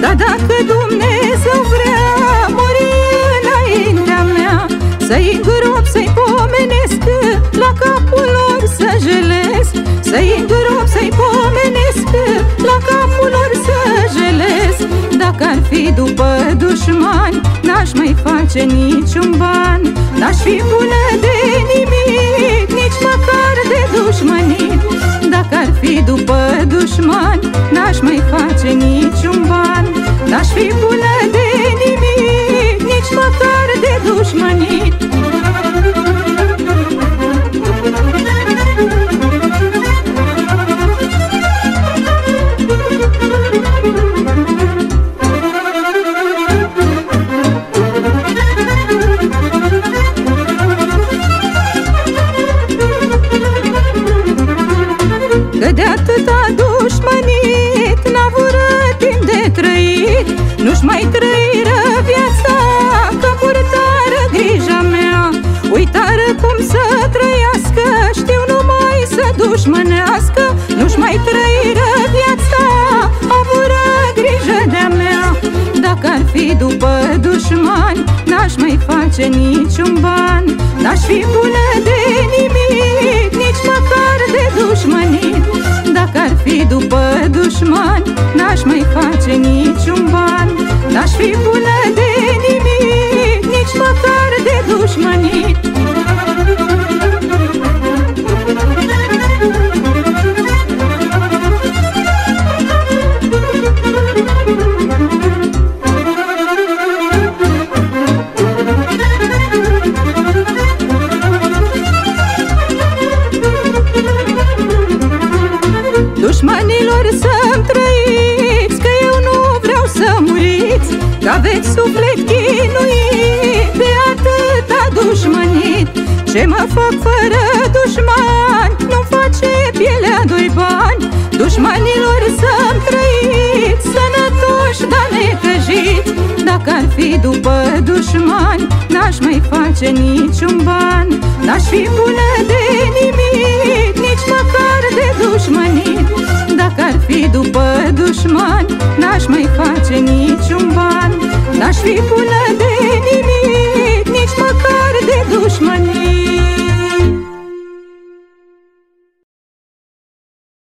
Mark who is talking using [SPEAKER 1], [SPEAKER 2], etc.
[SPEAKER 1] Dar dacă Dumnezeu vrea muri înaintea mea Să-i îngrop, să-i pomenesc La capul lor să jelesc Să-i îngrop, să-i pomenesc La capul lor să jelesc Dacă ar fi după dușmani N-aș mai face niciun ban. N-aș fi bună de nimic Nici măcar de dușmanii Dacă ar fi după dușmani N-aș mai face nimic N-aș fi bună de nimic Nici măcar de dușmănit. Că de atâta dușmănit să dușmănească Nu-și mai trăiră viața. Avură grijă de-a mea. Dacă ar fi după dușmani N-aș mai face niciun ban. N-aș fi bună de muriți Că aveți suflet chinuit De atâta dușmanit Ce mă fac fără dușmani Nu-mi face pielea doi bani. Dușmanilor să-mi trăiți Sănătoși, dar necăjiți Dacă ar fi după dușmani N-aș mai face niciun ban. N-aș fi bună de nimic Nici măcar de dușmanit Dacă ar fi după dușmani N-aș mai face niciun ban N-aș fi bună de nimic